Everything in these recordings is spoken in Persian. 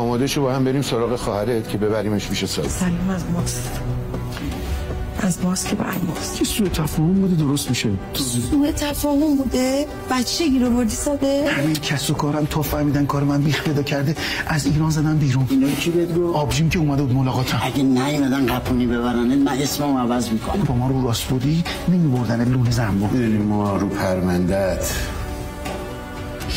آماده شو با هم بریم سراغ خواهرت که ببریمش پیش سال سلام از ماست. از ماست که بعد ماست. چه سوء تفاهم بوده؟ درست میشه. سوء تفاهم بوده؟ بچه گیر آوردی ساده؟ همین کس و کارم تو فهمیدن کار من بیخ پیدا کرده از ایران زدن بیرون. اینا کی بهت گفت؟ آبجیم که اومده بود ملاقاتم. اگه نیومدن قپونی ببرنه من اسمم عوض می‌کنم. با ما رو راست بودی نمیبردن لونه زنبو ما رو پرمندت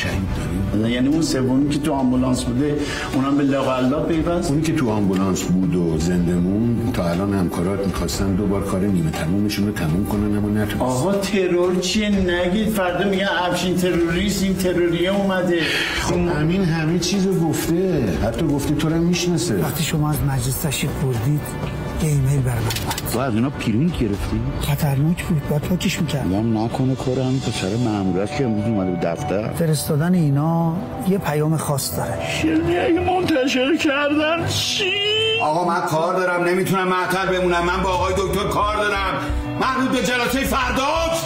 شهید داریم یعنی اون سومی که تو آمبولانس بوده اونم به لقاءالله پیوست؟ اونی که تو آمبولانس بود و زنده مون تا الان همکارات می‌خواستن دوبار کار نیمه تمومشون رو تموم کنن اما نتونستن آقا ترور چیه؟ نگید. فردا میگن افشین تروریست این تروریه اومده. خب همین همه چیزو گفته. حتی گفته تو رو هم می‌شناسه. وقتی شما از مجلس تشریف بردید یه ایمیل برا من اومد. تو از اینا پرینت گرفتی؟ خطرناک بود. باید پاکش می‌کرد میگم نکنه کار همین پسر ماموریت که امروز اومده به دفتر. فرستادن اینا یه پیام خاص داره. شیرنی اگه منتشر کردن چی؟ آقا من کار دارم. نمی‌تونم معطل بمونم. من با آقای دکتر کار دارم. مربوط به جلسه فرداست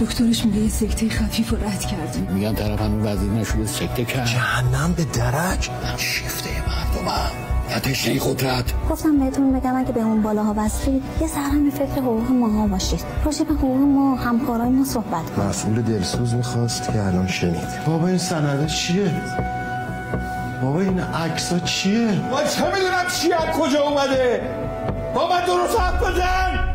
دکترش میگه یه سکته خفیف رو رد کردیم میگن طرف همون وزیر نشده سکته کرد جهنم به درک. شیفته مردمم تشنه قدرت گفتم بهتون بگم اگه به اون بالاها بستید یه سرهم فکر حقوق ماها باشید. راجع به حقوق ما همکارای ما صحبت کنید. مسئول دلسوز می‌خواست که الان شنید. بابا این سنده چیه؟ بابا این عکس چیه؟ ما چه می‌دونم چی از کجا اومده؟ بابا درست حرف بزن!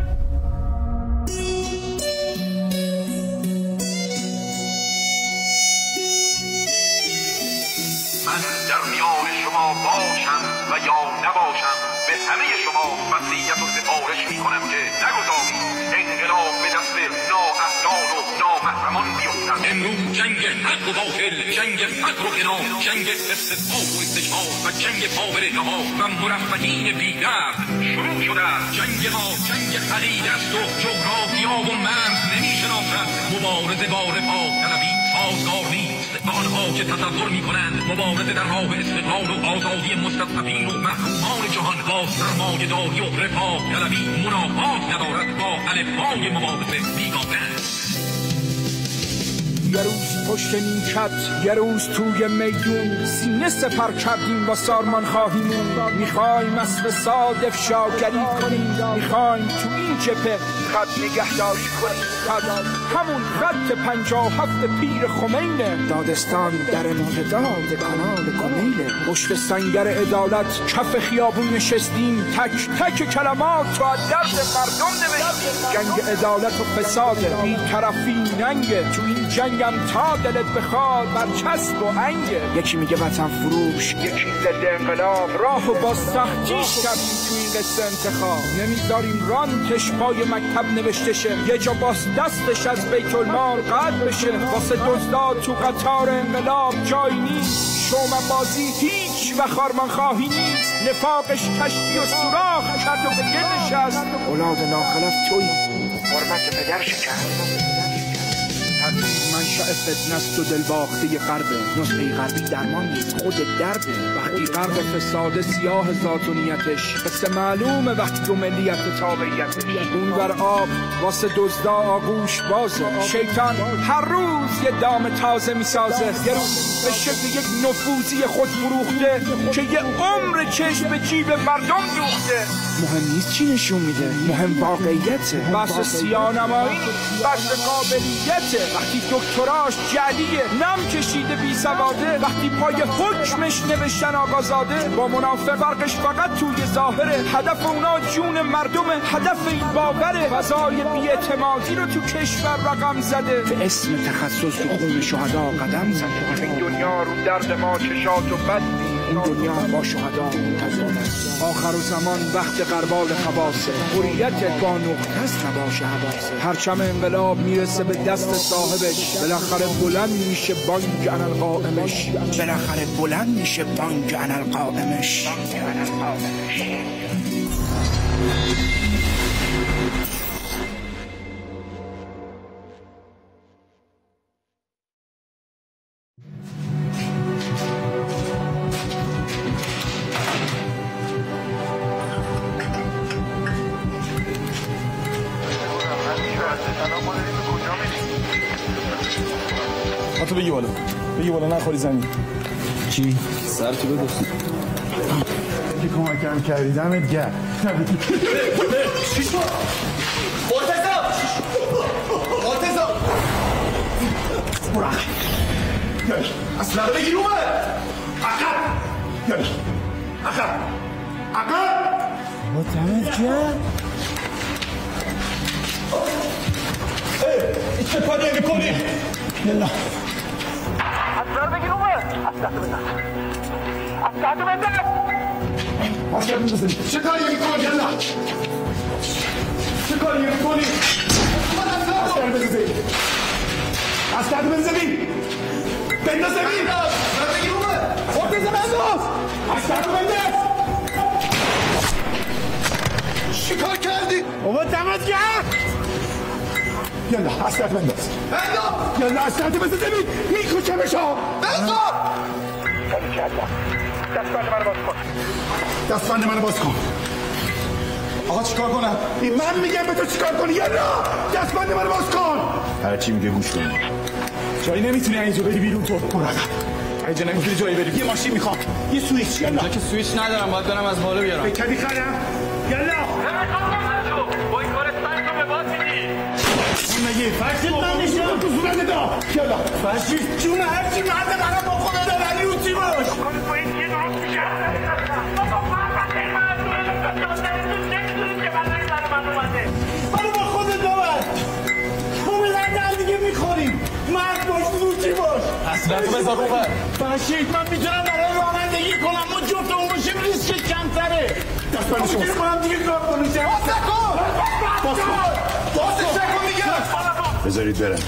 امروز جنگ حق و باطل جنگ فقر و غنا جنگ استثبات و استشهاد و جنگ پاورده ها و مرفهین بیدرد شروع شده جنگ ما جنگ خرید است و جغرافیا و مرز نمی‌شناسد مبارزه با رفاه طلبی سازگار نیست و آنها که تصور می کنند مبارزه در راه استقلال و آزادی مستضعفین و محرومان جهان با سرمایه داری و رفاه طلبی منافات ندارد با الفبای مبارزه بیگانه است یه روز پشت نیمکت یه روز توی میدون. سینه سپر کردیم و سارمان خواهیم می‌خوایم از فساد افشاگری کنیم. می‌خوایم تو این جبهه خط نگهداری کنیم. همون خط پنجاه هفت پیر خمینه. دادستان در مادداد کانال کمیله پشت سنگر عدالت کف خیابون نشستیم. تک تک کلمات رو از درد مردم نوشتیم. جنگ عدالت و فساد بی طرفی ننگه تو این جنگم تا دلت بخواد بر چسب و انگه یکی میگه وطن فروش. یکی ضد انقلاب. راه و با سختیش کردیم تو این قصه انتخاب. نمی‌ذاریم رانتش پای مکتب نوشته شه. یه جا باس دستش از بیت المال قد بشه. واسه دزدا تو قطار انقلاب جای نیست. شوم بازی هیچ و خارمان خواهی نیست. نفاقش کشتی و سوراخ کرد و به گل نشست. اولاد ناخلف توی حرمت پدر شکست. منشأ فتنه است و دلباخته غربه. نسخه غربی درمان نیست خود درده. وقتی غرب فساد سیاه ذات و نیتش. قصه معلومه وقتی دو ملیت تابعیتش. اون بر آب واسه دزدا آغوش بازه. شیطان هر روز یه دام تازه می‌سازه. یه روز به شکل یک نفوذی خود فروخته که یه عمر چشم به جیب مردم دوخته. مهم نیست چی نشون میده. مهم واقعیته. بحث سیانمایی بحث قابلیته. وقتی دکتراش جلیه نم کشیده بی سواده. وقتی پای حکمش نوشتن آقازاده با منافق فرقش فقط توی ظاهره. هدف اونا جون مردم هدف این باوره. فضای بیاعتمادی رو تو کشور رقم زده. به اسم تخصص تو خون شهدا قدم زده دنیا رو درد ما چشات و بد این دنیا با شهدا منتظر است. آخر و زمان وقت قربال خباسه حریت با است نباشه حواسه پرچم انقلاب می‌رسه به دست صاحبش. بالاخره بلند میشه بانگ انال قائمش بالاخره بلند میشه بانگ انال قائمش تو بگی بالا کردی دمت گرم چی شد؟ برو. عقب یالا اصلا بگیر اومد. عقب. عقب. عقب. با دمت گرم چه کاری می‌کنی؟ یالا اصلا بگیر اومد. اصلا بزن. اصلا بزن. اصلا بزن چه کاری می‌کنی یالا چه کاری می‌کنی؟ اصلا بزن اصلا بزن بنداز زمین بگیر اومد مرتضی بنداز اصلا بنداز چیکار کردی؟ بابا دمت گرم یالا اصلت بنداز بنداز یالا اصلت بزن زمین میکشمش ها بنداز دستبند منو باز کن. دستبند منو باز کن. آقا چیکار کنم؟ این من میگم به تو چیکار کنی؟ یالا دستبند منو باز کن! هرچی میگه گوش کن جایی نمی‌تونی اینجا بری بیرون تو. برو اینجا نمی‌تونی جایی بری. یه ماشین می‌خوام. یه سویچ یالا که سویچ ندارم باید برم از بالا بیارم. بکدی خرم؟ یالا با این کار سر تو به باد میدی فرشید من نشون تو صورت دا یالا فرشید جون هرچی مرد برام با خود دار علی اوچی باش؟ مرد باش روچی باش. اصلا تو بذار رو بر فرشید من می‌تونم برای رانندگی کنم. ما جفتمون باشیم ریسک کمتره. دست بند شما هم دیگه کار کنیم باز نکن باز کن بازش نکن میگم بذارید برم.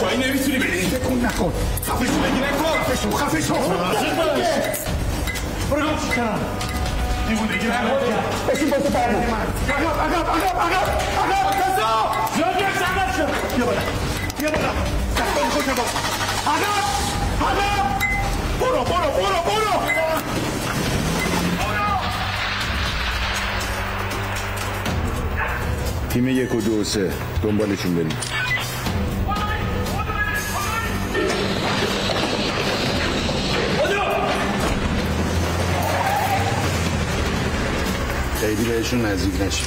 جایی نمی‌تونی بری. تکون نکن خفه شو بگی نکن. خفه شو. خفه شو. برو گم چی کنم دیوونه گیر بشین باز برده عقب عقب عقب عقب. عقب کسا زیاد یک سمت شد بیا بالا بیا بالا دست بند خود باز عقب عقب برو برو برو برو تیم یک و دو و سه دنبالشون بریم خیلی بهشون نزدیک نشیم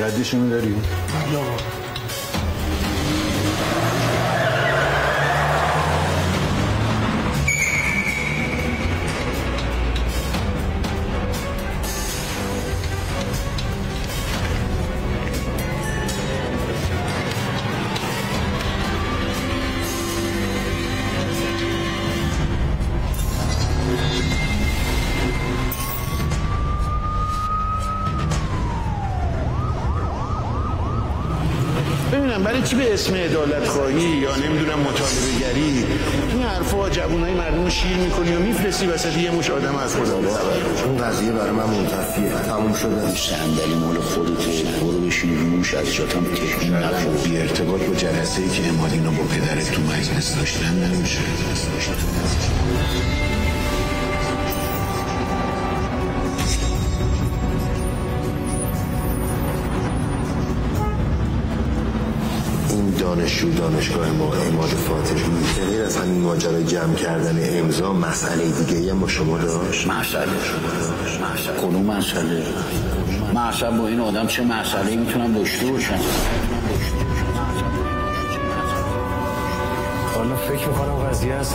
ردشون داریم. ببینم اسم عدالت خواهی یا نمی‌دونم مطالبه گری این حرفا جوونای مردم رو شیر می‌کنی و میفرستی وسط یه مش آدم از خدا؟ اون قضیه برای من منتفیه. تموم شده. صندلی مال خودته. برو بشین روش از جاتم تکون نکن بی ارتباط با جلسه ای که امادینا با پدرت تو مجلس داشتن نمیشه. دانشجو دانشگاه ما اماد فاتحی غیر از همین ماجرای جمع کردن امضا مسئله دیگه هم با شما داشت. مسئله کدوم مسئله مسئله با این آدم چه مسئله می‌تونم داشته باشم؟ حالا فکر می‌کنم قضیه از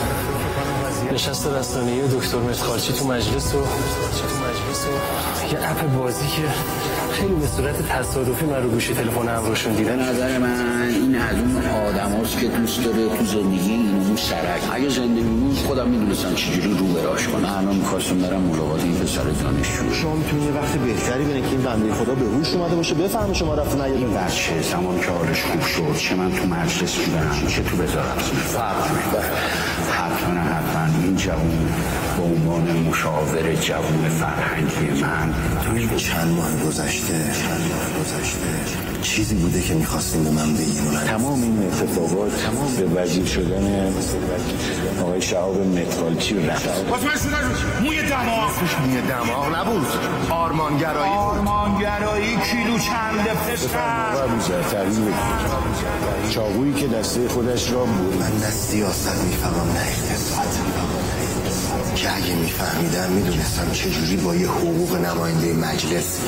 نشست رستانهی و دکتر متخالچی تو مجلس و یه اپ بازی که خیلی به صورت تصادفی من رو گوشی تلفن به دیدم. نظر من این از اون آدم هاست که دوست داره تو زندگی این اون سرک. اگه زنده میمون خودم می‌دونستم چجوری رو براش کنم. الان می‌خواستم برم ملاقات این پسر دانشجو. شما می‌تونی یه وقت بهتری بینه که این بنده خدا به هوش اومده باشه بفهمه شما رفت نیاد این بچه زمان که حالش خوب شد چه من تو مجلس بودم چه تو وزارت فرق حتما حتما این جوون به عنوان مشاور جوون فرهنگی من. این چند ماه گذشته. چند ماه گذشته. چیزی بوده که می‌خواستیم به من بگیم. تمام این اتفاقات به وزیر شدن آقای شهاب متقالچی رفت. مطمئن شده موی دماغ موی دماغ نبود. آرمانگرایی آرمانگرایی کیلو چند تغییر چاقویی که دسته خودش را بود. من نه سیاست می‌فهمم نه اقتصاد. که اگه میفهمیدم می‌دونستم چجوری با یه حقوق نماینده مجلس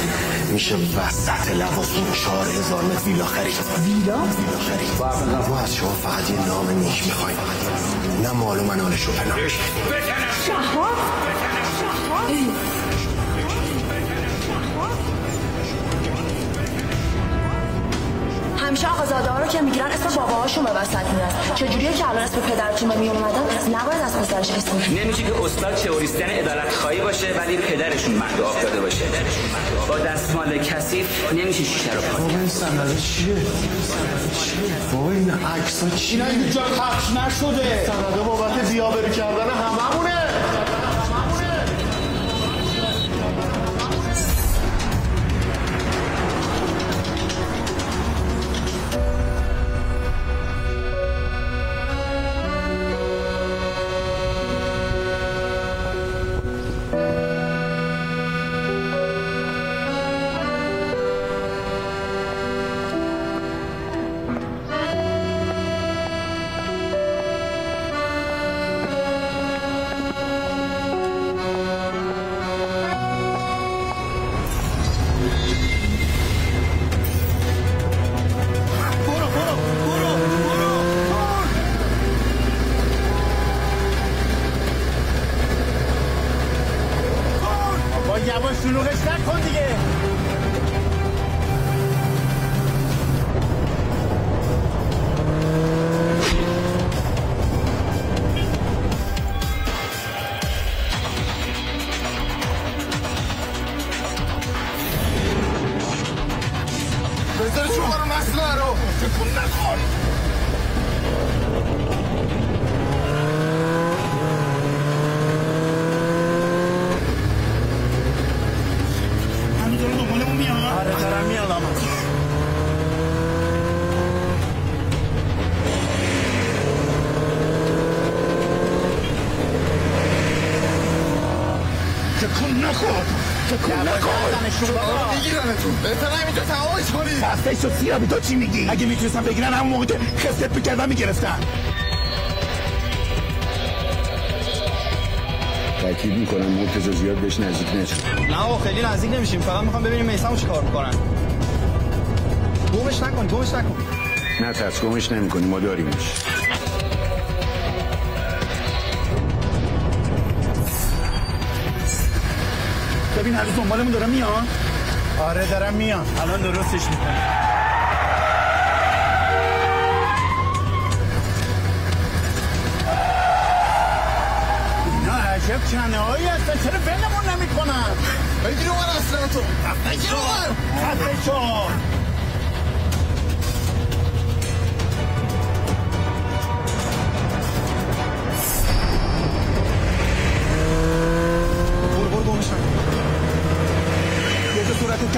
میشه وسط لواسون چهار هزار متر ویلا خرید. ویلا؟ خرید. ما از شما فقط یه نام نیک می‌خوایم. نه مال و منال شوپنهاگ شهاب؟ همیشه آقازاده ها رو که می‌گیرن اسم باباهاشون به وسط میرن چجوریه که الان اسم پدرتون به میون اومدن نباید از پسرش اسم نمیشه که استاد تئوریستن عدالت خواهی باشه ولی پدرشون مرد افتاده باشه. با دستمال کثیف نمیشه شیشه رو پاک بابا این سنده چیه؟ بابا این عکس ها چی؟ نه اینجا پخش نشده. دسته شد سیابی تو چی میگی؟ اگه می‌تونستم بگیرن همون موقع که خست می‌کردن می‌گرفتن تاکید می‌کنم مرتضی زیاد بهش نزدیک نشد نه آقا خیلی نزدیک نمیشیم فقط می‌خوام ببینیم میسمو چی کار می‌کنن گمش نکن گمش نکن نه ترس گمش نمی‌کنی ما داریمش ببین هنوز دنبالمون دارن میان آره دارم میان الان درستش می‌کنم. عجب چنه هایی هستن. چرا بلمون نمی کنن بگیر اون اصلا تو بگیر اون خفه شو.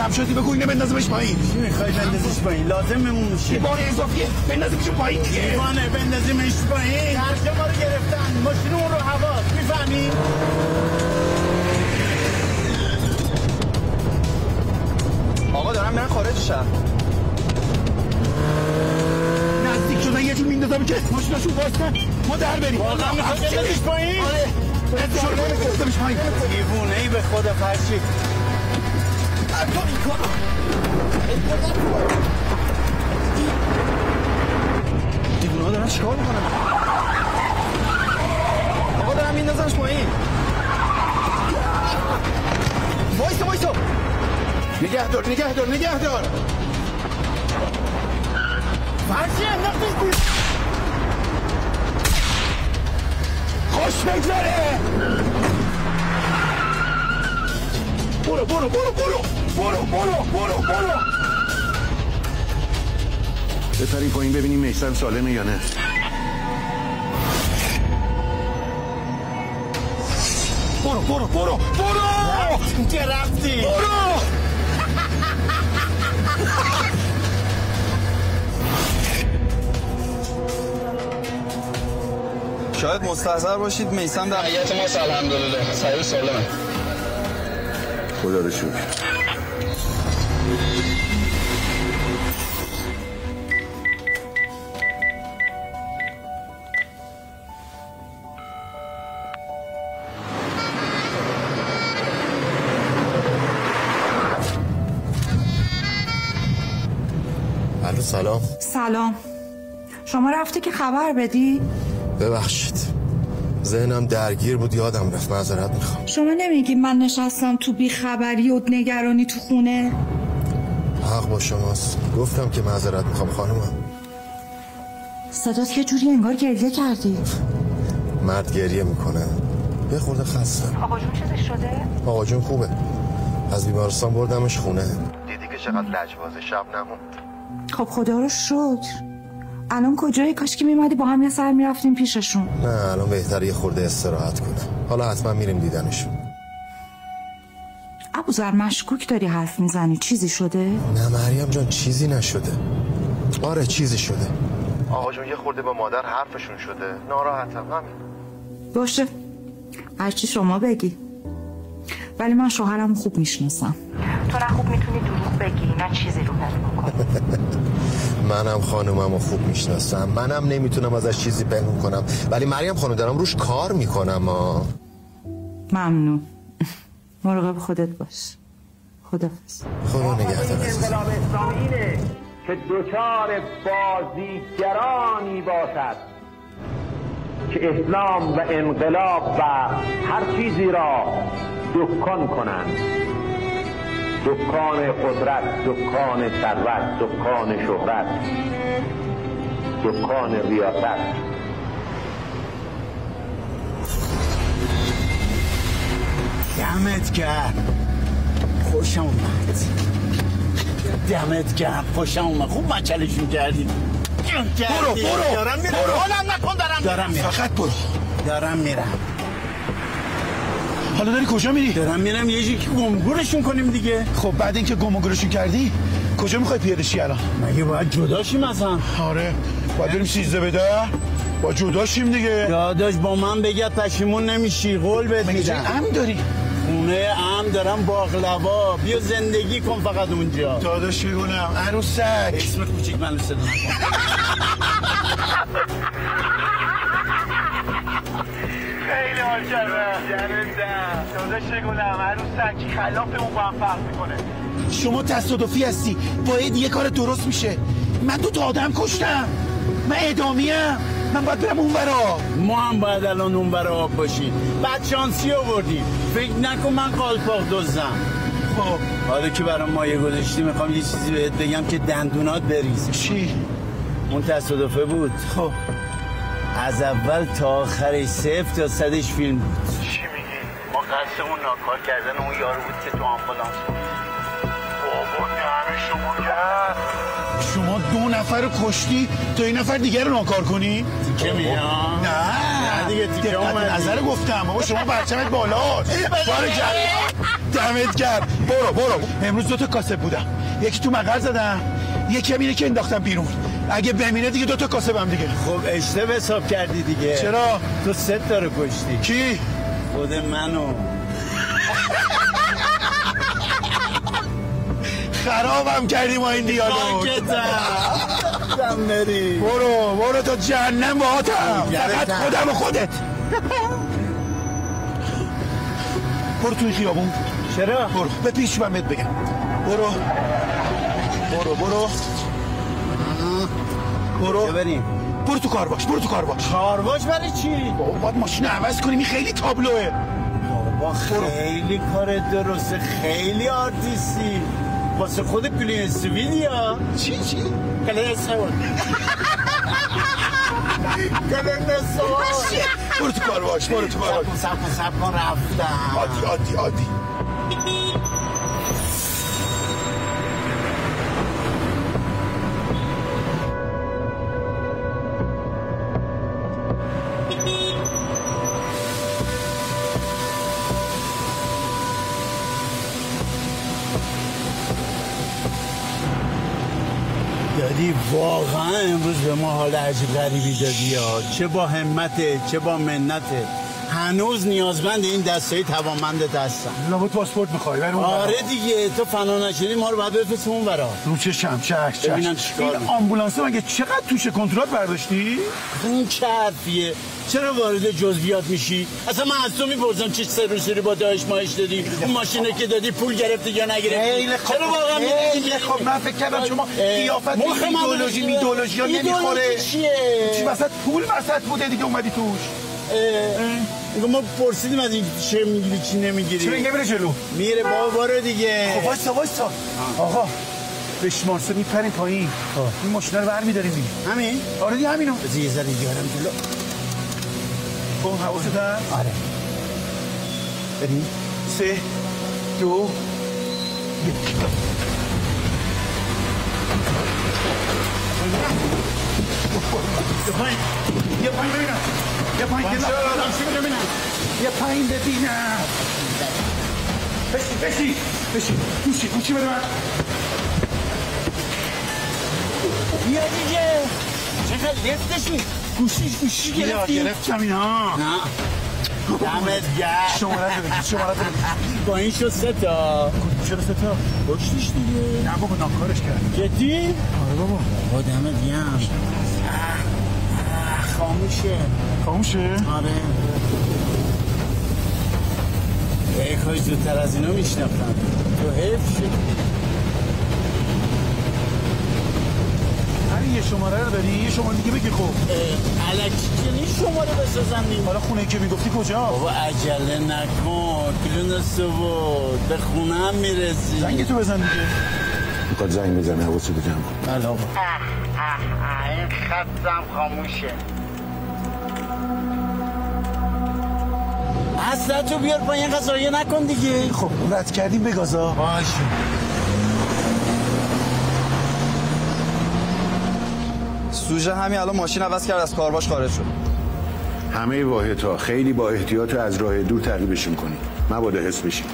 کم شدی بگو اینه بندازمش پایین. چی می‌خوای بندازیش پایین؟ لازممون میشه یه بار اضافیه بندازمش پایین دیگه. دیوانه بندازیمش پایین. درجه ما رو گرفتن. ماشین اون رو هوا. می‌فهمی؟ آقا دارم میرن خارج شهر. نزدیک شدن یه جور میندازم که ماشیناشون واسه ما در بریم. واقعا می‌خوای بندازیش پایین؟ آره. شروع بندازمش پایین. دیوونه ای به خدا فرشی دیوونه ها دارن چیکار می‌کنن؟ آقا دارم میندازنش پایین وایسا وایسا. نگه دار نگه دار نگه دار فرشی انداختیش بیرون خوش بگذره. برو برو برو برو. برو برو برو برو. بپریم پایین ببینیم میسم سالمه یا نه. برو برو برو برو. که رفتی؟ برو. شاید مستحضر باشید میسم در حیات ما الحمدلله. سعی سالمه. خدا رو شکر. سلام. شما رفتی که خبر بدی؟ ببخشید. ذهنم درگیر بود یادم رفت معذرت می‌خوام. شما نمیگی من نشستم تو بیخبری و نگرانی تو خونه؟ حق با شماست. گفتم که معذرت می‌خوام خانومم صدات یه جوری انگار گریه کردی. مرد گریه می‌کنه. یه خورده خستم. آقا جون چیزی شده؟ آقا جون خوبه. از بیمارستان بردمش خونه. دیدی که چقدر لجبازه شب نموند. خب خدا رو شکر. الان کجایی؟ کاش که میمدی با هم یه سر می‌رفتیم پیششون. نه الان بهتر یه خورده استراحت کنه حالا حتما میریم دیدنشون. ابوذر مشکوک داری حرف می‌زنی. چیزی شده؟ نه مریم جان چیزی نشده. آره چیزی شده. آقا جون یه خورده با مادر حرفشون شده. ناراحتم همین. باشه. هرچی شما بگی. ولی من شوهرم خوب می‌شناسم. تو نه خوب می‌تونی دروغ بگی نه چیزی رو منم خانومم رو خوب می‌شناسم. منم نمی‌تونم ازش چیزی پنهون کنم. ولی مریم خانم دارم روش کار می‌کنم ها ممنون. مراقب خودت باش. خدافز خدا نگهدار انقلاب اسلامی اینه که دوچار بازیگرانی باشد که اسلام و انقلاب و هر چیزی را دکان کنند. دکان قدرت دکان ثروت دکان شهرت دکان ریاست. دمت گرم. خوشم اومد دمت گرم. خوشم اومد خوب مچلشون کردی برو برو دارم میرم. برو. حالم نکن دارم دارم میرم. فقط برو. دارم میرم. حالا داری کجا میری؟ دارم میرم یه جایی که گمگورشون کنیم دیگه. خب بعد اینکه گمگورشون کردی کجا می‌خوای پیاده شی الان؟ مگه باید جداشیم اصلا؟ آره باید بریم سیزده به ده با جداشیم دیگه. داداش با من بگه پشیمون نمیشی قول بهت مگه میدم. ام داری؟ خونه ام دارم باقلوا. بیا زندگی کن فقط اونجا. داداش چگونم عروسک. اسم کوچیک من صدا نکن خلافمون با هم فرق می‌کنه شما تصادفی هستی. باید یه کار درست میشه. من دو تا آدم کشتم. من ادامیم من باید برم اون برا ما هم باید الان اون برا آب باشیم. بعد شانسی آوردیم. فکر نکن من قالپاق دزدم. خب. حالا که برام مایه گذاشتی می‌خوام یه چیزی بهت بگم که دندونات بریز چی؟ اون تصادفه بود. خب. از اول تا آخرش صفر تا صدش فیلم بود. چی میگی؟ ما قصدمون ناکار کردن اون یارو بود که تو آمبولانس بود. بابا دهن شما کرد شما دو نفر رو کشتی تا این نفر دیگر رو ناکار کنی؟ تیکه میاد نه. نه دیگه تیکه اومدی. نظر گفتم. بابا شما برچمت بالاست باره کرد دمت کرد برو برو. امروز دو تا کاسب بودم. یکی تو مقر زدم یکی هم اینه که انداختم بیرون. اگه بمینه دیگه دو تا کاسبم دیگه. خب اشتباه حساب کردی دیگه. چرا؟ تو سه تا رو کشتی. کی؟ خود منو. خرابم کردی ما این دیالوگ. برو برو تا جهنم باهاتم. فقط خودم و خودت. برو توی خیابون. چرا؟ برو. به پیش بگم. برو. برو برو. برو. بریم. برو تو کار باش برو تو کار باش کارواش برای چی؟ بابا باید ماشین عوض کنیم این خیلی تابلوه. بابا خیلی کار درسته خیلی آرتیستی. واسه خود کلین سویدی ها. چی چی؟ کلین سوید کلین سوید برو تو کار باش برو تو کار باش سب کن سب کن رفتم. عادی عادی عادی. واقعا امروز به ما حال عجیب غریبی دادی چه با همته چه با منته هنوز نیازمند این دسته توانمندت هستم لابد پاسپورت می‌خوای بریم اون آره. دیگه تو فنا نشدی ما رو باید بفرستیم اون برا رو چش چش ببینم چیکار این. آمبولانس مگه چقدر توش کنترات برداشتی؟ این چه حرفیه؟ چرا وارد جزئیات میشی؟ اصلا من از تو می‌پرسم چه سر و سری با داعش ماهش دادی؟ اون ماشینه که دادی پول گرفتی یا نگرفتی؟ چرا واقعا می‌گی؟ خوب. من فکر کردم شما قیافت ایدئولوژی. میدولوژی نمی‌خوره. چی وسط پول وسط بوده دیگه اومدی توش. اه، ما پرسیدیم از این چه می‌گیری چی نمی‌گیری. چرا میگه بره جلو؟ میره بابا بارو دیگه. خب وایسا وایسا آقا به شمارسه میپریم پایین. این ماشین رو برمیداریم دیگه همین؟ آره دیگه همینو. بذار یه ذره بیارم جلو. خب حواست آره. بریم. سه دو یک. یه پایین. یه پایین ببینم یه پایین چرا؟ ببینم یه پایین ببینم. بشی بشی بشی گوشی گوشی بده من. بیا دیگه. چقدر لفتشی. گوشی گوشی بیا، گرفتی. گرفتم اینا. نه. دمت گرم. شمارت رو بگیر شمارت رو بگیر. با این شد سه تا. چرا سه تا؟ بکشیش دیگه. نه بابا ناکارش کرد جدی؟ آره بابا. با دمت گرم. خاموشه. خاموشه آره. ای کاش زودتر از اینا میشنفتم تو حیف شد همین یه شماره رو داری؟ یه شماره دیگه بگیر خب. اه، الکی که نیست شماره بسازم نیم. حالا خونه که می‌گفتی کجا؟ بابا عجله نکن. کلون بود به خونه هم می‌رسی. زنگ تو بزن دیگه. می‌خواد زنگ بزنه حواست رو جمع کن. بله آقا. این خطم خاموشه. اصلا تو بیار پایین قضایه نکن دیگه. خب رد کردیم به گازا باشه سوژه همین الان ماشین عوض کرد از کارواش خارج شد. همه واحد ها خیلی با احتیاط از راه دور تعقیبشون کنید. مبادا حس بشین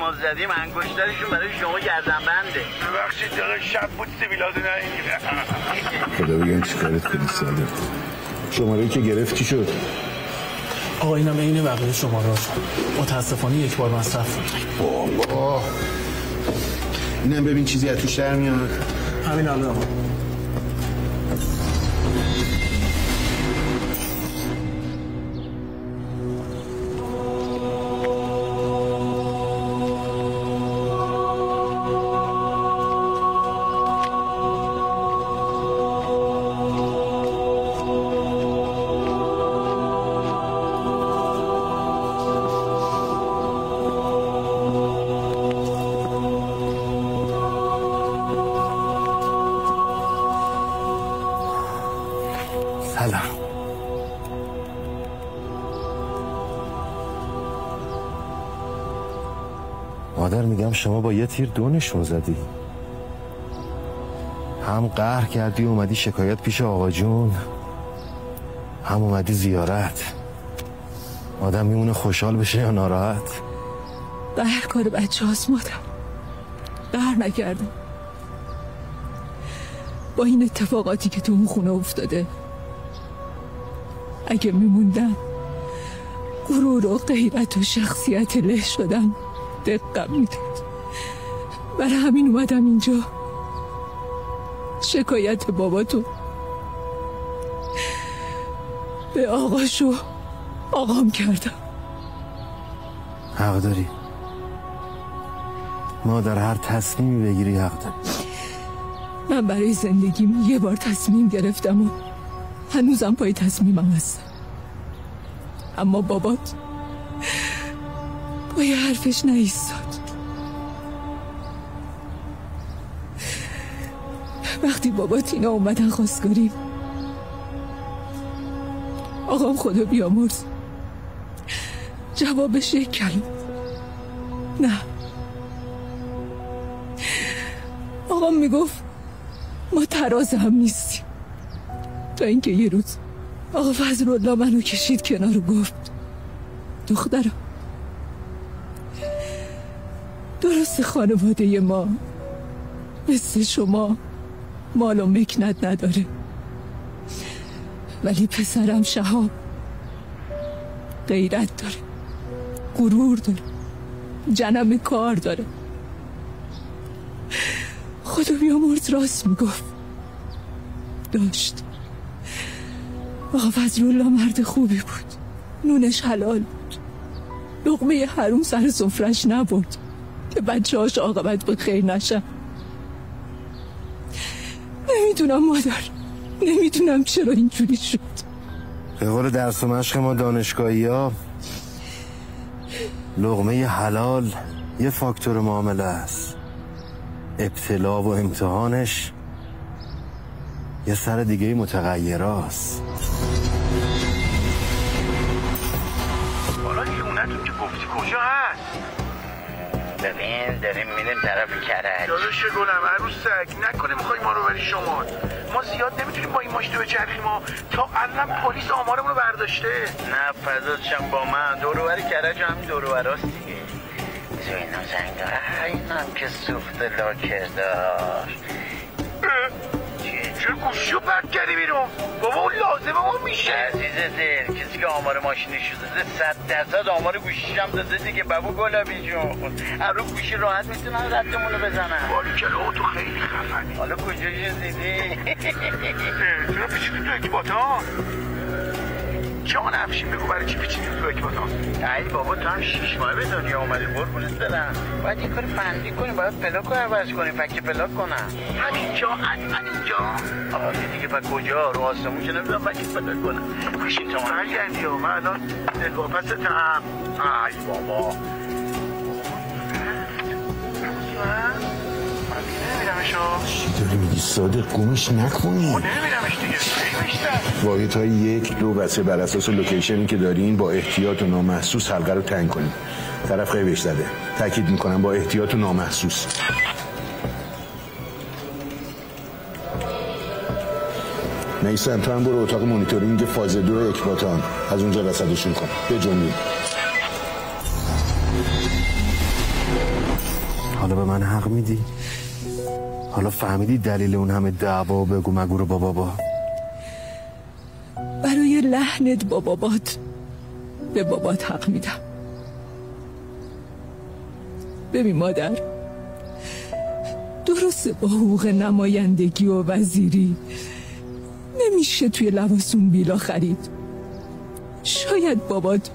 ما زدیم انگشترشون برای شما گردن بنده ببخشید دقیقه شب بود سیبیلات نه خدا بگم چی کارت کنی ساده. شماره که گرفت چی شد؟ آقا اینم عین بقیه شماره متاسفانه یک بار مصرف بابا. اینم ببین چیزی از توش در میاد. همین الان. میگم شما با یه تیر دو نشون زدی. هم قهر کردی اومدی شکایت پیش آقا جون. هم اومدی زیارت. آدم میمونه خوشحال بشه یا ناراحت. قهر کار بچه هاست مادم. قهر نکردم. با این اتفاقاتی که تو اون خونه افتاده. اگه میموندن غرور و غیرت و شخصیت له شدن دقم می‌داد برای همین اومدم اینجا. شکایت باباتو. به آقاشو آقام کردم. حق داری. ما در هر تصمیمی بگیری حق داری من برای زندگیم یه بار تصمیم گرفتم و هنوزم پای تصمیمم هستم. اما بابات پای حرفش نیستاد وقتی بابات اینا اومدن خواستگاریم آقام خدا بیامرز. جوابش یک کلم نه. آقام می‌گفت ما تراز هم نیستیم. تا اینکه یه روز آقا فضل الله منو کشید کنار و گفت دخترم. درست خانواده ما مثل شما مال و مکنت نداره. ولی پسرم شهاب غیرت داره. غرور داره. جنم کار داره. خدا بیامرز راست می‌گفت. داشت. آقا فضل الله مرد خوبی بود. نونش حلال بود. لقمه حروم سر سفرش نبود که بچه هاش عاقبت به خیر نشن. نمی‌دونم مادر. نمی‌دونم چرا اینجوری شد. به قول درس و مشق ما دانشگاهی ها لغمه حلال یه فاکتور معامله است. ابتلا و امتحانش یه سر دیگه متغیراست ببین داریم میریم طرف کرج داداش گلم عروسک نکنه می‌خوای ما رو بری شما. ما زیاد نمی‌تونیم با این ماشین بچرخیم ما. تا الان پلیس آمارمون رو برداشته. نه فضاتشم با من. دورو کرج همین دورو براست دیگه. تو زنگ داره اینم که سوخت لاکر چرا گوشیو پرد کردی بیرون. بابا اون لازمه ما میشه. عزیز دل کسی که آمار ماشینش داده صد درصد آمار گوشیش هم داده دیگه. بابو گلابی جون رو گوشی راحت می‌تونن ردمونو بزنن باری کلا تو خیلی خفنی. حالا کجاش دیدی چرا پیچیدی تو اکباتان؟ جان افشین بگو برای چی پیچیدی تو اکباتان ای بابا تو هم شیش ماه به دنیا اومدی قربونت برم. باید یه کار فندی کنی باید پلاک رو عوض کنی فکر پلاک کنم. همینجا همینجا. آره دیگه پا کجا؟ رو آسمون که نمی‌دونم فکر پلاک کنم. گوشین تو برگردی ها من الان دلواپستم ای بابا. چی داری میگی؟ صادق گمش نکنی. نمیرمش دیگه. واحد های یک دو و سه بر اساس location ی که دارین با احتیاط و نامحسوس حلقه رو تنگ کنین. طرف غیبش زده. تاکید می‌کنم با احتیاط و نامحسوس. میثم تو هم برو اتاق مانیتورینگ فاز دو اکباتان. از اونجا رصدشون کن. بجنبین حالا به من حق میدی؟ حالا فهمیدی دلیل اون همه دعوا بگو مگو رو با. بابا برای لحنت با بابات به بابات حق میدم. ببین مادر درسته با حقوق نمایندگی و وزیری نمیشه توی لباسون بیلا خرید. شاید بابات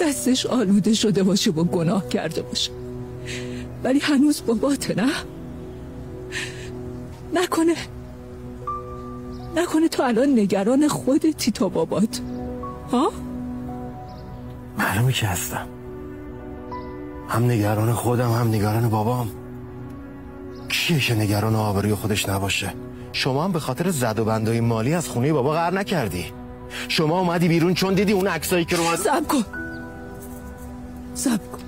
دستش آلوده شده باشه و گناه کرده باشه. ولی هنوز باباته نه؟ نکنه. نکنه تو الان نگران خودتی تا بابات. ها؟ معلومه که هستم. هم نگران خودم هم نگران بابام. کیه که نگران آبروی خودش نباشه؟ شما هم به خاطر زد و بندای مالی از خونه بابا قرار نکردی. شما اومدی بیرون چون دیدی اون عکسایی که رو من سب کن. سب کن.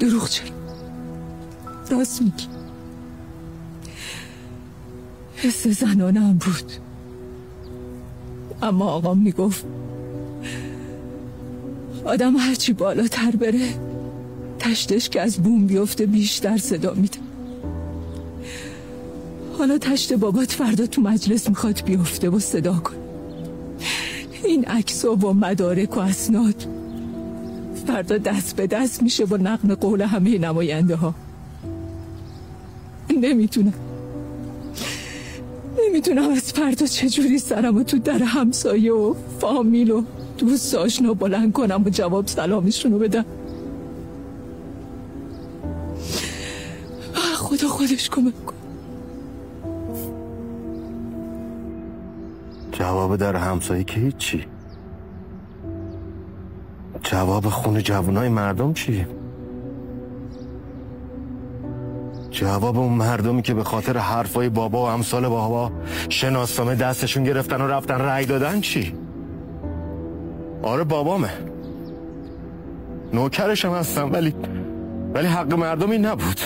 دروغ چرا؟ راست میگی حس زنانه هم بود. اما آقام می‌گفت آدم هرچی بالاتر بره تشتش که از بوم بیفته بیشتر صدا میده. حالا تشت بابات فردا تو مجلس می‌خواد بیفته و صدا کن این عکس و مدارک و اسناد. فردا دست به دست میشه با نقل قول همه نماینده ها. نمی‌تونم نمی‌تونم از فردا چجوری سرم و تو در همسایه و فامیل و دوست آشنا بلند کنم و جواب سلامشون رو بدم خدا خودش کمک کن جواب در همسایه که هیچی. جواب خون جوانای مردم چی؟ جواب اون مردمی که به خاطر حرفای بابا و امثال بابا شناسنامه دستشون گرفتن و رفتن رأی دادن چی؟ آره بابامه. نوکرشم هستم ولی ولی حق مردمی نبود.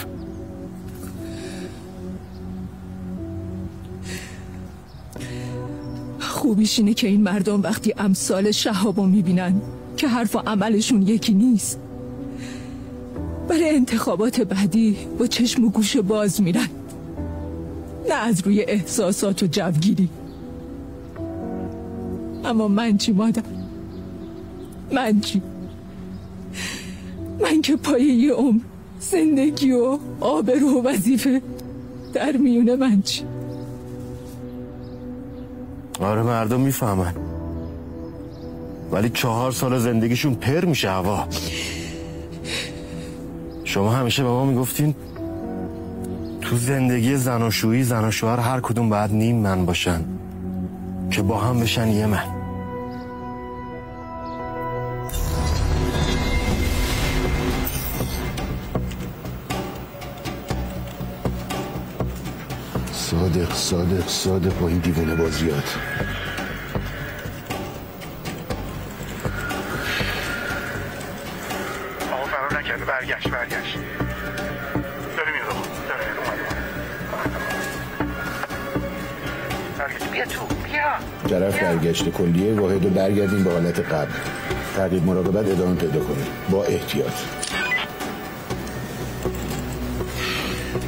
خوبیش اینه که این مردم وقتی امثال شهابو می‌بینن که حرف و عملشون یکی نیست. برای انتخابات بعدی با چشم و گوش باز میرن. نه از روی احساسات و جوگیری. اما من چی مادر؟ من چی؟ من که پای یه عمر زندگی و آبرو و وظیفه در میونه من چی؟ آره مردم می‌فهمن. ولی چهار سال زندگیشون پر میشه هوا. شما همیشه به ما می‌گفتین تو زندگی زن و شویی زن و شوهر هر کدوم باید نیم من باشن که با هم بشن یه من. صادق صادق صادق با این دیوونه بازیات. طرف برگشت کلیه واحد رو برگردیم به حالت قبل. تقیید مراقبت ادامه پیدا کنیم. با احتیاط.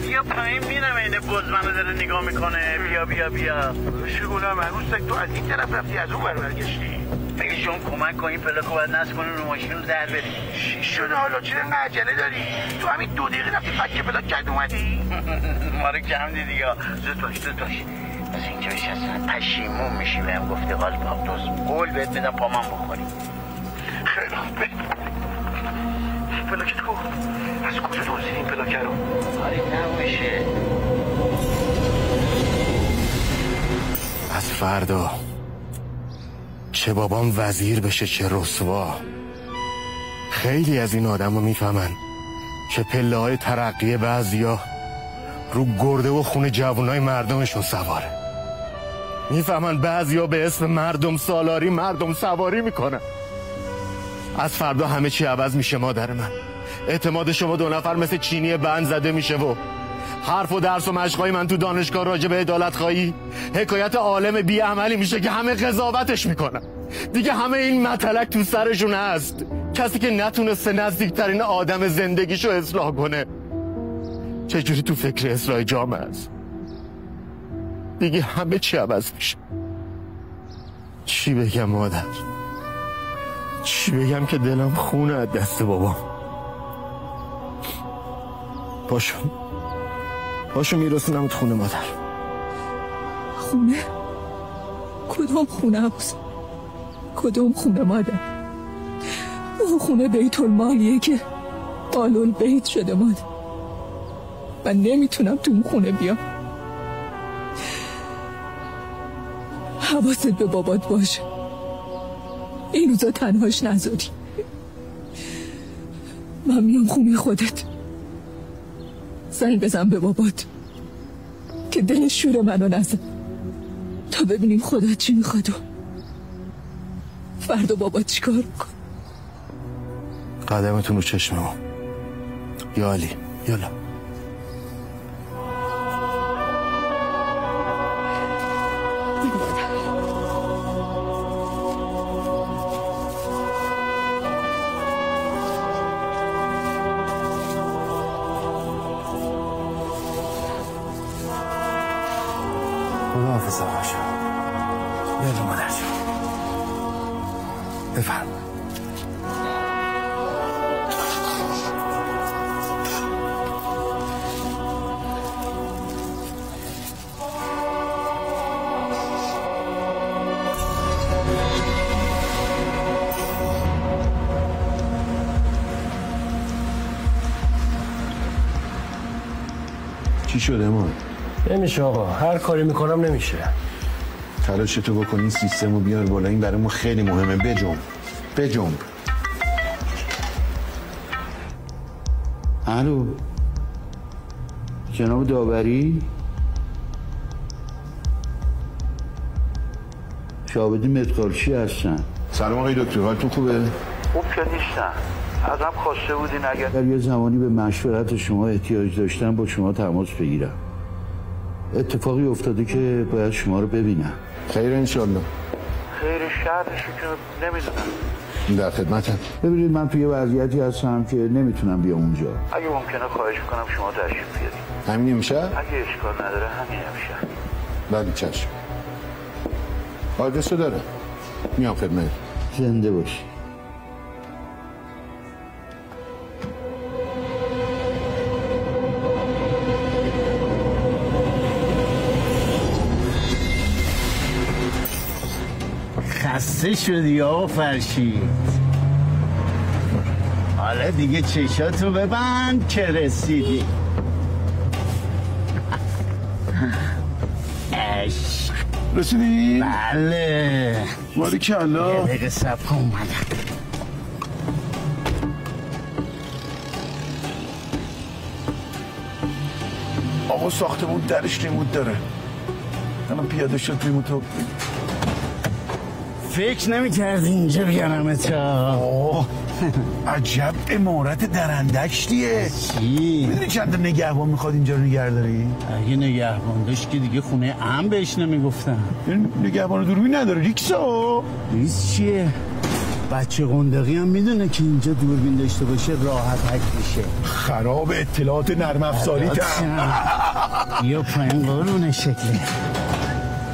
بیا پایین میرم این بز منو داره نگاه می‌کنه. بیا بیا بیا. شگونم عروسک تو از این طرف رفتی از اون بر برگشتی. اگه شما کمک کنی پلاکو باید نصب کنی رو ماشین رو در بدی. چی شده حالا چرا عجله داری؟ تو همین دو دقیقه رفتی فک پلاک کرد اومدی؟ ما رو کم دیدی یا. زود باش زود باش. از اینجا بشستن پشیمون میشی بهم گفتی قال پاپتوز قول بهت بدم پامان بخوری خیلی پلاکت کو از کجا دوزید این پلاکه رو آره نباشه از فردا چه بابام وزیر بشه چه رسوا. خیلی از این آدم رو می‌فهمن که پله های ترقی بعضیا رو گرده و خون جوانای مردمشون سواره. می‌فهمن بعضیا به اسم مردم سالاری مردم سواری می‌کنن. از فردا همه چی عوض میشه مادر من. اعتماد شما دو نفر مثل چینی بند زده میشه و حرف و درس و مشقای من تو دانشگاه راجع به عدالت خواهی حکایت عالم بی عملی میشه که همه قضاوتش می‌کنن. دیگه همه این مطلق تو سرشون هست. کسی که نتونسته نزدیکترین آدم زندگیشو اصلاح کنه. چجوری تو فکر اصلاح جامعه است؟ دیگه همه چی عوض میشه. چی بگم مادر؟ چی بگم که دلم خونه از دست بابام. پاشو پاشو میرسونم تو خونه مادر. خونه؟ کدوم خونه بود کدوم خونه مادر؟ اون خونه بیت المالیه که آلول بیت شده مادر. من نمی‌تونم تو اون خونه بیام. حواست به بابات باشه این روزا تنهاش نذاری. من میام خونه خودت. زنگ بزن به بابات. که دل شور منو نزن. تا ببینیم خدا چی می‌خواد و فردا بابا چیکار میکن قدمتون رو چشممو. یا علی چی شده ما؟ نمیشه آقا. هر کاری می‌کنم نمیشه. تلاش تو بکن این سیستم رو بیار بالا. این برای ما خیلی مهمه. بجنب بجنب الو. جناب داوری؟ شابدی متکارچی هستن؟ سلام آقای دکتر. حالتون خوبه؟ خوب که نیستن ازم خواسته بودین اگر اگر یه زمانی به مشورت شما احتیاج داشتم با شما تماس بگیرم. اتفاقی افتاده که باید شما رو ببینم. خیر انشالله. خیر شرش که نمی‌دونم. در خدمتم. ببینید من توی وضعیتی هستم که نمی‌تونم بیام اونجا. اگه ممکنه خواهش کنم شما تشریف بیارید. همین امشب؟ اگه اشکال نداره همین امشب. بله چشم. آدرس داره میام خدمت. زنده باشی. خسته شدی آقا فرشید. حالا دیگه چشاتو ببند که رسیدی. عشق. رسیدی؟ بله. باری کلا یه دقیقه سب کن اومدم. آقا ساختمون درش ریموت داره. الان پیاده شد ریموتو فکر نمی کردی اینجا بیارم تا عجب امارت درندشتیه چی؟ می‌دونی چند نگهبان می‌خواد اینجا رو نگه داری؟ اگه نگهبان داشت که دیگه خونه ام بهش نمی‌گفتم نگهبان دوربین نداره ریکسا. ریس چیه؟ بچه قندقی هم می‌دونه که اینجا دوربین داشته باشه راحت حک میشه. خراب اطلاعات نرم افزاری یا پایین قرون شکله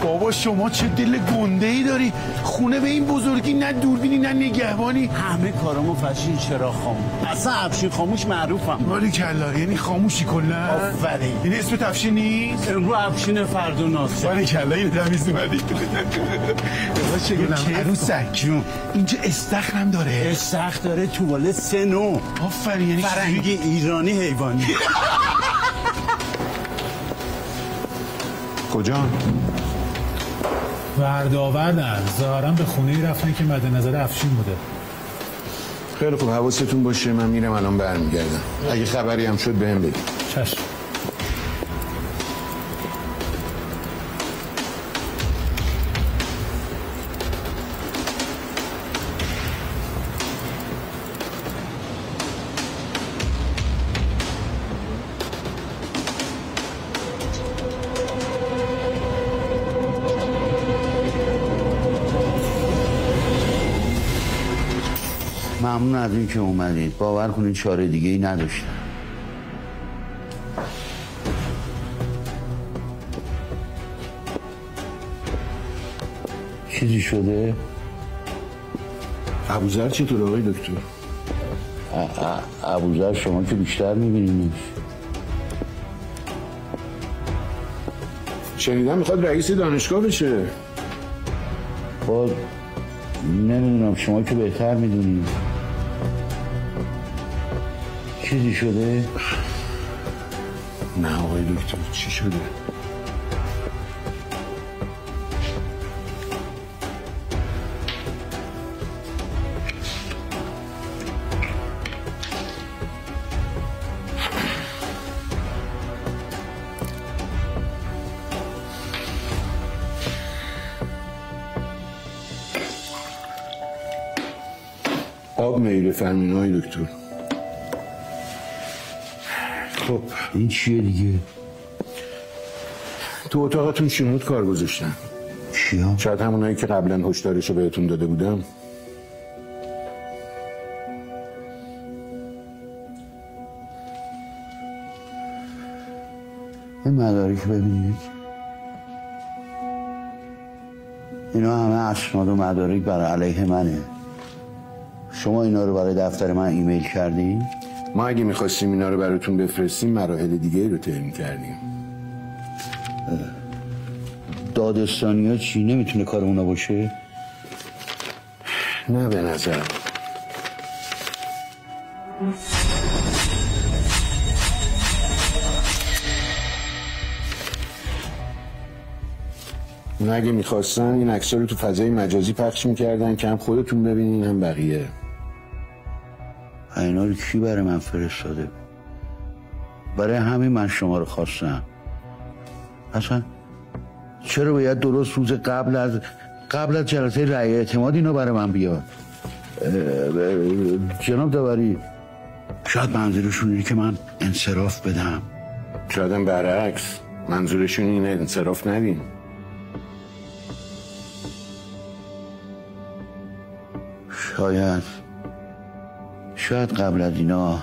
بابا شما چه دل گنده ای داری؟ خونه به این بزرگی نه دوربینی نه نگهبانی. همه کارامو فرشین چرا خاموش اصلا افشین خاموش معروفم. باری کلا یعنی خاموشی کلا؟ آفرین. این اسم تفشین نیست؟ رو افشین فردا ناصر باری کلا این تمیز اومدی. بابا چه گلم عروسک اینجا استخرم داره. استخر داره توالت سه نو آفرین یعنی فرنگی ایرانی حیوانی. کجا؟ وردآوردن ظاهرا به خونه رفتن که مد نظر افشین بوده. خیلی خوب. حواستون باشه. من میرم الان برمیگردم. اگه خبری هم شد بهم بگید این که اومدید. باور کنید چاره دیگه ای نداشتم. چیزی شده؟ ابوذر چطور آقای دکتر؟ ابوذر شما که بیشتر میبینیمش. شنیدم می‌خواد رئیس دانشگاه بشه. با نمی‌دونم. شما که بهتر می‌دونید. چیزی شده؟ نه آقای دکتر چی شده؟ آب میل فرمین های این چیه دیگه؟ تو اتاقتون شنود کار گذاشتن چیا؟ شاید همونایی که قبلا هشدارشو بهتون داده بودم این مدارک ببینید اینا همه اسناد و مدارک برای علیه منه شما اینا رو برای دفتر من ایمیل کردین؟ ما اگه می‌خواستیم اینا رو براتون بفرستیم مراحل دیگه رو تهمی کردیم. دادستانی ها چی؟ نمی‌تونه کار اونا باشه؟ نه به نظر. اون اگه می‌خواستن این اکسا رو تو فضای مجازی پخش می‌کردن که هم خودتون ببینین هم بقیه. رو کی برای من فرستاده برای همین من شما رو خواستم. اصلا چرا باید درست روز قبل از قبل از جلسه رأی اعتماد اینا برای من بیاد؟ جناب داوری شاید منظورشون اینه که من انصراف بدم. شاید برعکس. منظورشون اینه انصراف ندین. شاید. شاید قبل از اینا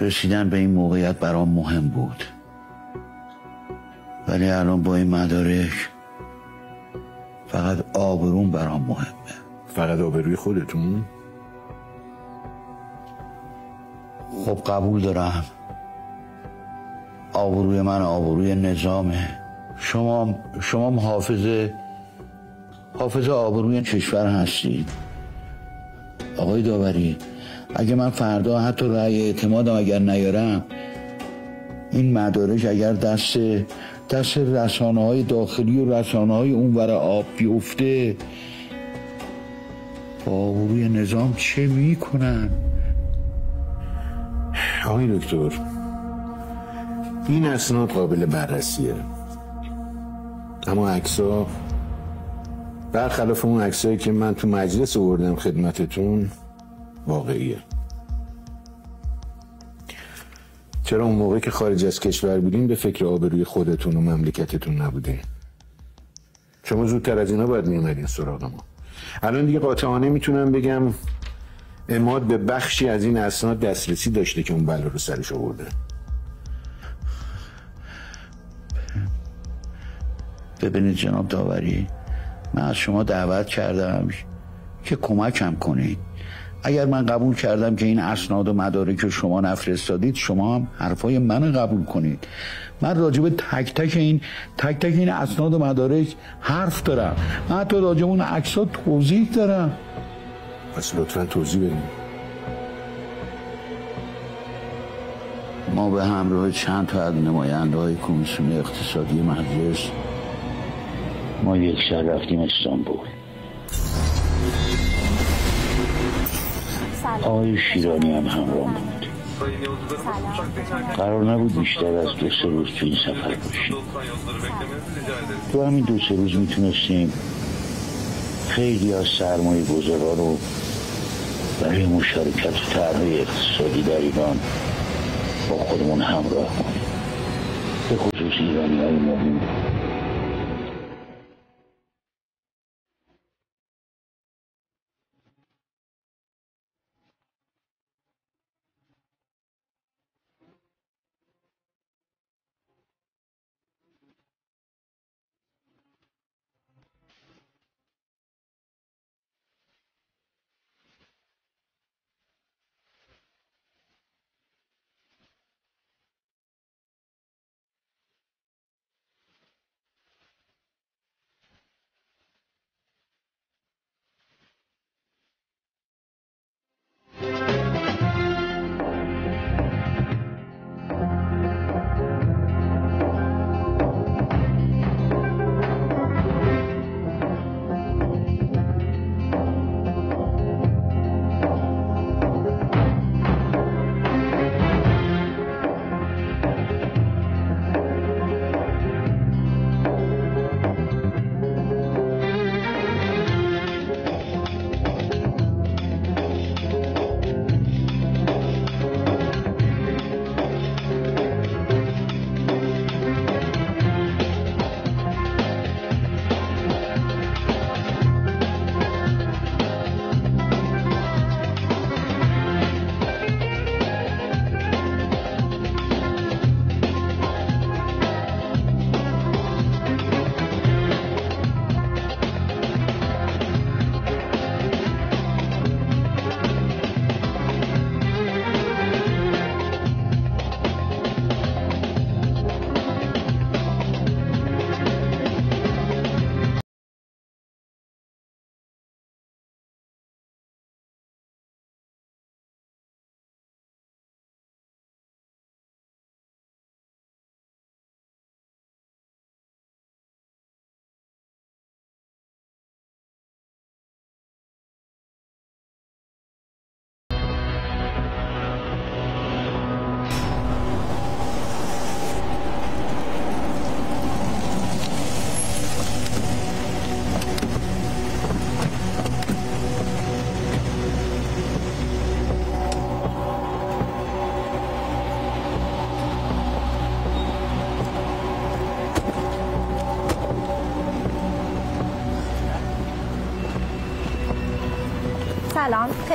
رسیدن به این موقعیت برام مهم بود. ولی الان با این مدارک فقط آبرون برام مهمه. فقط آبروی خودتون؟ خب قبول دارم. آبروی من آبروی نظامه. شما شما محافظ حافظ آبروی کشور هستید. آقای داوری اگه من فردا حتی رأی اعتمادم اگر نیارم این مدارک اگر دست دست رسانه های داخلی و رسانه های اونور آب بیفته با آبروی نظام چه می‌کنن؟ آقای دکتر این اسناد قابل بررسیه. اما عکسا برخلاف اون عکسایی که من تو مجلس آوردم خدمتتون واقعیه. چرا اون موقع که خارج از کشور بودین به فکر آبروی خودتون و مملکتتون نبودین؟ شما زودتر از اینا باید میومدین سراغ ما. الان دیگه قاطعانه می‌تونم بگم اماد به بخشی از این اسناد دسترسی داشته که اون بلا رو سرش آورده. ببینید جناب داوری من از شما دعوت کردم که کمکم کنید. اگر من قبول کردم که این اسناد و مدارک که شما نفرستادید شما هم حرفای من قبول کنید. من راجب تک تک این تک تک این اسناد و مدارک حرف دارم. من حتی راجب اون عکس توضیح دارم. پس لطفا توضیح بدین. ما به همراه چند تا از نماینده های کمیسیون اقتصادی مجلس ما یک شهر رفتیم استانبول. آقای هم همراه بود. قرار نبود بیشتر از دو سه روز تو این سفر باشیم. تو همین دو سه روز می‌تونستیم خیلی از سرمایه گذارا رو برای مشارکت طرح اقتصادی در ایران با خودمون همراه کنیم. به خصوص ایرانی های مهم.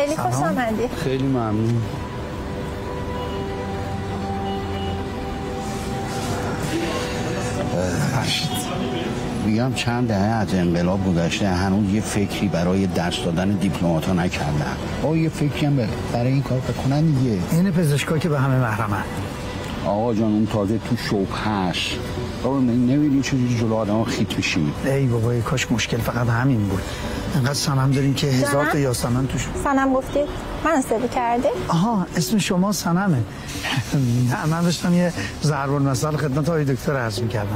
خیلی خوش آمدی. خیلی ممنون. میگم چند دهه از انقلاب گذشته هنوز یه فکری برای درس دادن دیپلمات ها نکردن. آقا یه فکری هم برای این کار بکنن دیگه. این پزشکا که به همه محرمن. آقا جان اون تازه تو شبهش بابا نمی‌دونی چجوری جلو آدم خیت میشیم ای بابا کاش مشکل فقط همین بود. انقدر سنم داریم که هزار تا یاسمن توش. سنم گفتی؟ من استفاده کردی آها اسم شما سنمه نه من داشتم یه ضرب المثل خدمت آقای دکتر عرض می‌کردم.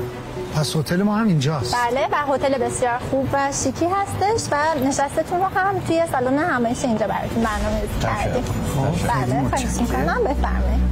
پس هتل ما هم اینجاست. بله و هتل بسیار خوب و شیکی هستش و نشستتون رو هم توی سالن همایش اینجا براتون برنامه کردیم. بله خواهش می‌کنم. بفرمایید.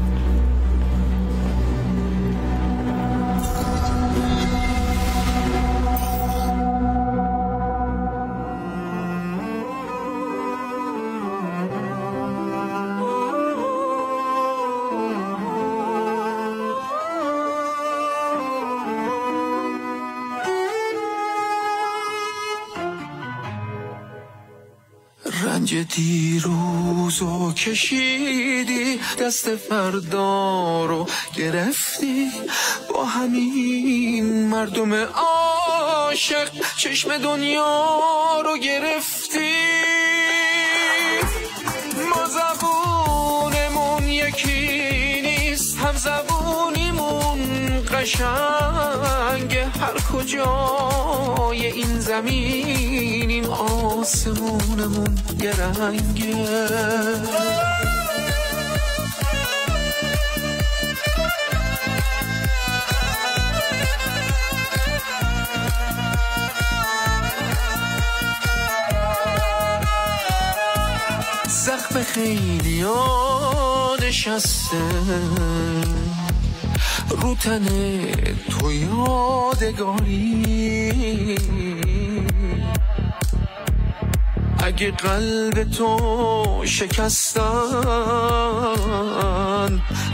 رنج دیروزو کشیدی دست فردا رو گرفتی با همین مردم عاشق چشم دنیا رو گرفتی. ما زبونمون یکی نیست هم زبونیمون قشنگ هر زمینیم آسمونمون یه رنگه. زخم خیلی ها نشسته. رو تن تو یادگاری. اگه قلب تو شکستن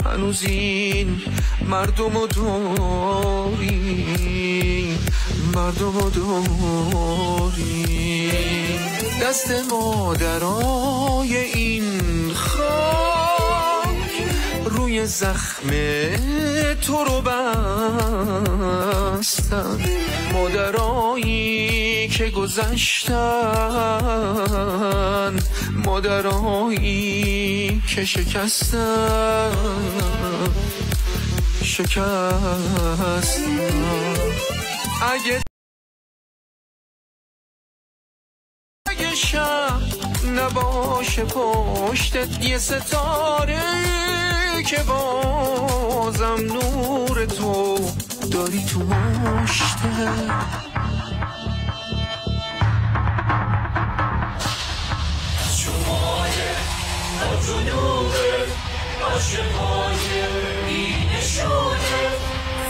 هنوز این مردم و داری مردم و داری دست مادرای این خاک روی زخم تو رو بستن. مادرایی که گذشتن؟ مادرایی که شکستن. شکستن. اگه شب نباشه پشتت یه ستاره که بازم نور تو داری تو جنوب عاشقای بینشونه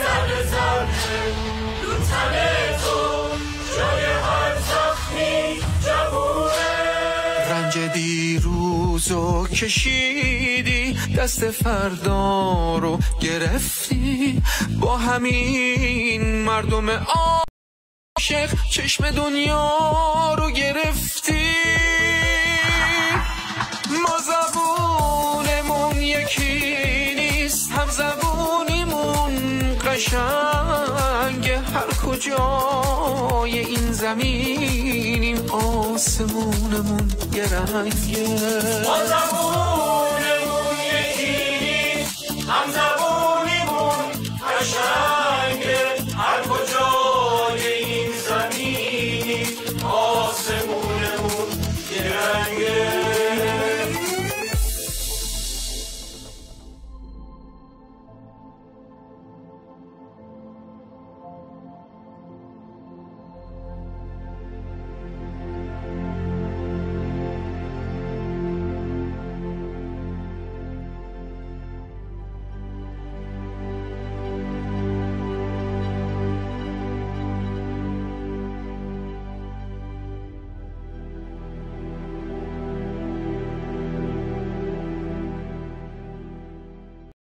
زر زره رو تن تو جای هر زخمی جوونه رنج دیروزو کشیدی دست فردا رو گرفتی. با همین مردم عاشق چشم دنیا رو گرفتی. ما زبونمون یکی نیست هم زبونیمون قشنگ هر کجای این زمینیم آسمونمون یه رنگه. ما زبون